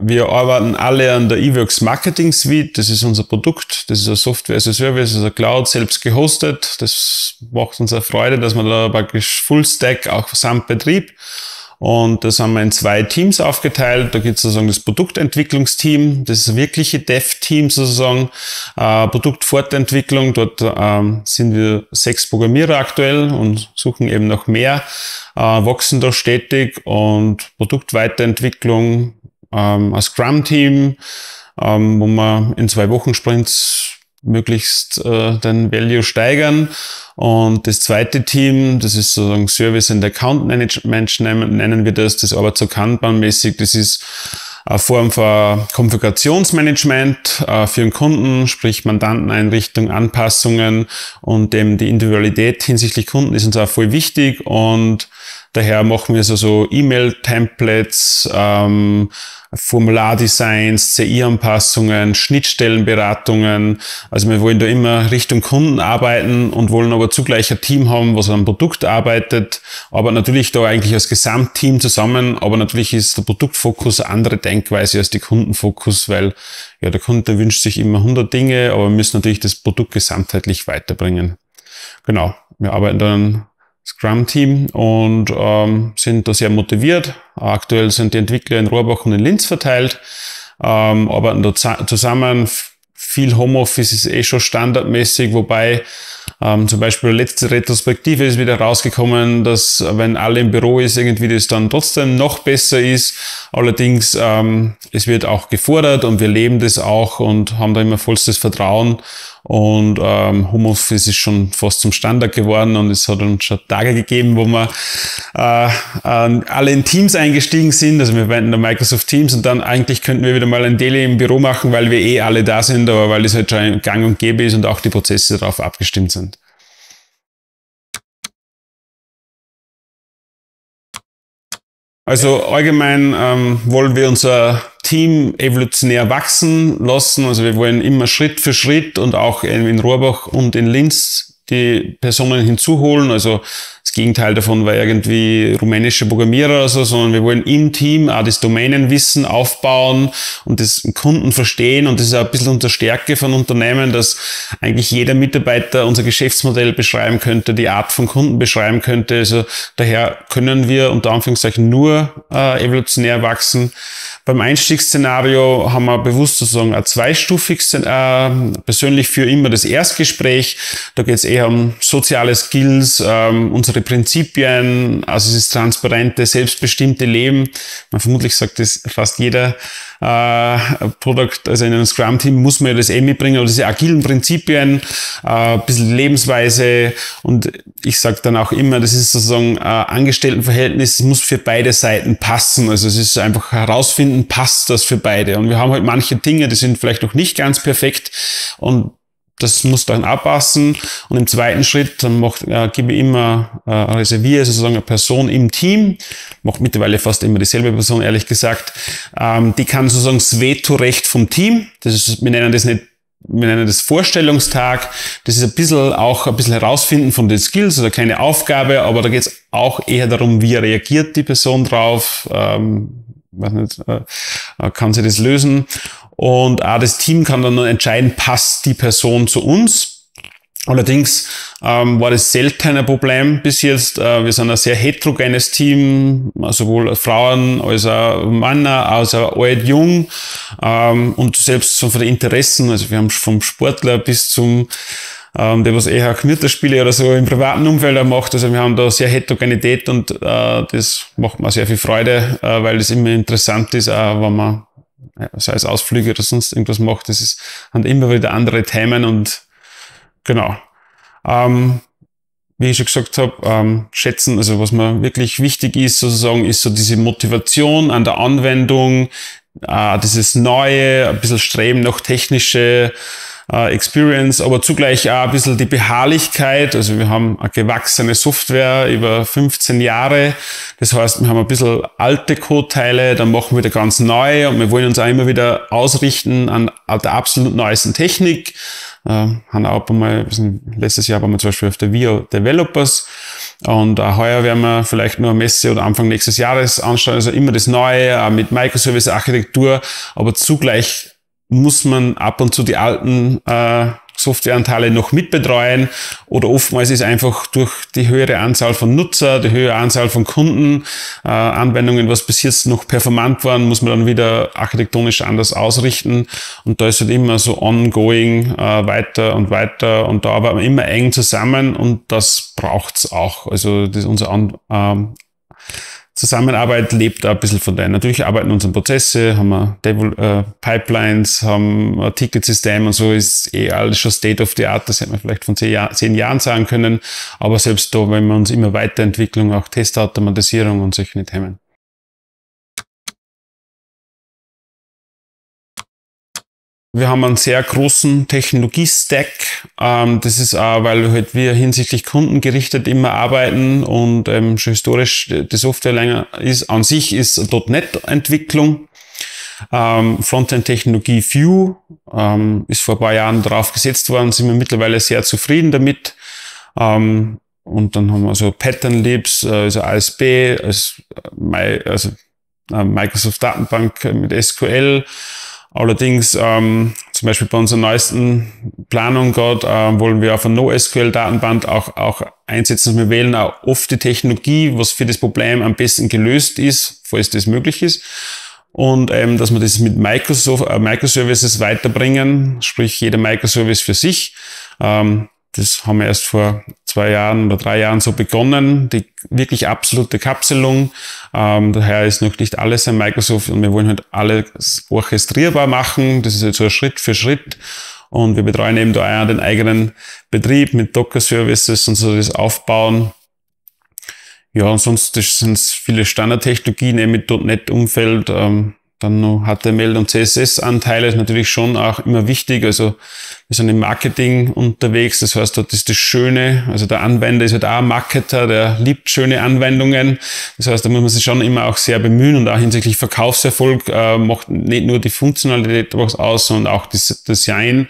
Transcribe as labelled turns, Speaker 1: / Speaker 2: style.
Speaker 1: Wir arbeiten alle an der eWorks Marketing Suite. Das ist unser Produkt. Das ist eine Software as a Service, also Cloud, selbst gehostet. Das macht uns eine Freude, dass man da praktisch Full Stack auch samt Betrieb. Und das haben wir in zwei Teams aufgeteilt. Da gibt es sozusagen das Produktentwicklungsteam, das ist wirkliche Dev-Team sozusagen, äh, Produktfortentwicklung. Dort ähm, sind wir sechs Programmierer aktuell und suchen eben noch mehr, äh, wachsen da stetig und Produktweiterentwicklung, ähm, ein Scrum-Team, ähm, wo wir in zwei Wochen Sprints möglichst äh, den Value steigern. Und das zweite Team, das ist sozusagen Service and Account Management, nennen wir das, das arbeitet so Kanban-mäßig, das ist eine Form von Konfigurationsmanagement äh, für den Kunden, sprich Mandanteneinrichtung, Anpassungen und eben die Individualität hinsichtlich Kunden ist uns auch voll wichtig und daher machen wir so, so E-Mail-Templates, ähm, Formulardesigns, CI-Anpassungen, Schnittstellenberatungen. Also wir wollen da immer Richtung Kunden arbeiten und wollen aber zugleich ein Team haben, was am Produkt arbeitet, aber natürlich da eigentlich als Gesamtteam zusammen, aber natürlich ist der Produktfokus eine andere Denkweise als die Kundenfokus, weil ja der Kunde wünscht sich immer 100 Dinge, aber wir müssen natürlich das Produkt gesamtheitlich weiterbringen. Genau, wir arbeiten dann Scrum-Team und ähm, sind da sehr motiviert. Aktuell sind die Entwickler in Rohrbach und in Linz verteilt, ähm, arbeiten da zusammen. Viel Homeoffice ist eh schon standardmäßig, wobei ähm, zum Beispiel letzte Retrospektive ist wieder rausgekommen, dass wenn alle im Büro ist, irgendwie das dann trotzdem noch besser ist. Allerdings, ähm, es wird auch gefordert und wir leben das auch und haben da immer vollstes Vertrauen. Und ähm, Homeoffice ist schon fast zum Standard geworden und es hat uns schon Tage gegeben, wo wir äh, äh, alle in Teams eingestiegen sind. Also wir verwenden da Microsoft Teams und dann eigentlich könnten wir wieder mal ein Daily im Büro machen, weil wir eh alle da sind, aber weil es halt schon gang und gäbe ist und auch die Prozesse darauf abgestimmt sind. Also allgemein ähm, wollen wir unser Team evolutionär wachsen lassen. Also wir wollen immer Schritt für Schritt und auch in Rohrbach und in Linz die Personen hinzuholen. Also das Gegenteil davon war irgendwie rumänische Programmierer oder so, sondern wir wollen im Team auch das Domänenwissen aufbauen und das Kunden verstehen. Und das ist auch ein bisschen unsere Stärke von Unternehmen, dass eigentlich jeder Mitarbeiter unser Geschäftsmodell beschreiben könnte, die Art von Kunden beschreiben könnte. Also daher können wir unter Anführungszeichen nur äh, evolutionär wachsen. Beim Einstiegsszenario haben wir bewusst sozusagen ein zweistufiges, äh, persönlich für immer das Erstgespräch. Da geht es eher um soziale Skills, ähm, unsere Prinzipien, also dieses transparente, selbstbestimmte Leben. Man vermutlich sagt das fast jeder äh, Product, also in einem Scrum-Team muss man ja das eh mitbringen, aber diese agilen Prinzipien, äh, ein bisschen Lebensweise und ich sage dann auch immer, das ist sozusagen äh, Angestelltenverhältnis, es muss für beide Seiten passen. Also es ist einfach herausfinden, passt das für beide. Und wir haben halt manche Dinge, die sind vielleicht noch nicht ganz perfekt und das muss dann abpassen. Und im zweiten Schritt dann macht, äh, gebe ich immer, äh, reserviere sozusagen eine Person im Team, macht mittlerweile fast immer dieselbe Person, ehrlich gesagt. Ähm, die kann sozusagen das Vetorecht vom Team, das ist, wir nennen das nicht wir nennen das Vorstellungstag. Das ist ein bisschen auch ein bisschen herausfinden von den Skills, also keine Aufgabe, aber da geht es auch eher darum, wie reagiert die Person drauf, ähm, weiß nicht, äh, äh kann sie das lösen. Und auch das Team kann dann entscheiden, passt die Person zu uns. Allerdings ähm, war das selten ein Problem bis jetzt. Äh, wir sind ein sehr heterogenes Team, sowohl Frauen als auch Männer, als auch alt, jung ähm, und selbst von den Interessen. Also wir haben vom Sportler bis zum ähm, der was eher Knitterspiele oder so im privaten Umfeld macht. Also wir haben da sehr Heterogenität und äh, das macht mir sehr viel Freude, äh, weil das immer interessant ist, auch wenn man sei es Ausflüge oder sonst irgendwas macht. Das ist, haben immer wieder andere Themen und genau. Ähm, wie ich schon gesagt habe, ähm, schätzen, also was mir wirklich wichtig ist, sozusagen, ist so diese Motivation an der Anwendung, äh, dieses Neue, ein bisschen Streben nach technische äh, Experience, aber zugleich auch ein bisschen die Beharrlichkeit. Also wir haben eine gewachsene Software über 15 Jahre. Das heißt, wir haben ein bisschen alte Codeteile, dann machen wir wieder ganz neu und wir wollen uns auch immer wieder ausrichten an der absolut neuesten Technik. Äh, haben auch einmal, letztes Jahr waren wir zum Beispiel auf der VIO Developers und auch heuer werden wir vielleicht nur eine Messe oder Anfang nächstes Jahres anschauen. Also immer das Neue, auch mit Microservice-Architektur, aber zugleich muss man ab und zu die alten äh, Softwareanteile noch mitbetreuen oder oftmals ist einfach durch die höhere Anzahl von Nutzer, die höhere Anzahl von Kunden, äh, Anwendungen, was bis jetzt noch performant waren, muss man dann wieder architektonisch anders ausrichten und da ist halt immer so ongoing äh, weiter und weiter und da arbeiten wir immer eng zusammen und das braucht's auch. Also das ist unser An ähm, Zusammenarbeit lebt da ein bisschen von der. Natürlich arbeiten unsere Prozesse, haben wir Devil, äh, Pipelines, haben Ticketsystem und so ist eh alles schon State of the Art. Das hätte man vielleicht von zehn, Jahr, zehn Jahren sagen können. Aber selbst da, wenn wir uns immer Weiterentwicklung, auch Testautomatisierung und solche Themen. Wir haben einen sehr großen Technologie-Stack. Ähm, das ist auch, weil halt wir hinsichtlich kundengerichtet immer arbeiten und ähm, schon historisch die Software länger ist. An sich ist .NET-Entwicklung. Ähm, Frontend-Technologie Vue ist vor ein paar Jahren drauf gesetzt worden, sind wir mittlerweile sehr zufrieden damit. Und dann haben wir so Pattern Libs, äh, also ASB, äh, also äh, Microsoft Datenbank mit SQL. Allerdings, ähm, zum Beispiel bei unserer neuesten Planung gerade, äh, wollen wir auf einer NoSQL-Datenbank auch, auch einsetzen. Wir wählen auch oft die Technologie, was für das Problem am besten gelöst ist, falls das möglich ist. Und ähm, dass wir das mit Microsoft, äh, Microservices weiterbringen, sprich jeder Microservice für sich. Ähm, das haben wir erst vor zwei Jahren oder drei Jahren so begonnen, die wirklich absolute Kapselung. Ähm, daher ist noch nicht alles ein Microsoft und wir wollen halt alles orchestrierbar machen. Das ist jetzt so Schritt für Schritt. Und wir betreuen eben da auch den eigenen Betrieb mit Docker-Services und so das Aufbauen. Ja, und sonst sind es viele Standardtechnologien eben mit .NET-Umfeld. Ähm, dann noch HTML und CSS-Anteile ist natürlich schon auch immer wichtig. Also wir sind im Marketing unterwegs, das heißt, dort ist das Schöne, also der Anwender ist halt auch ein Marketer, der liebt schöne Anwendungen. Das heißt, da muss man sich schon immer auch sehr bemühen und auch hinsichtlich Verkaufserfolg äh, macht nicht nur die Funktionalität was aus, sondern auch das Design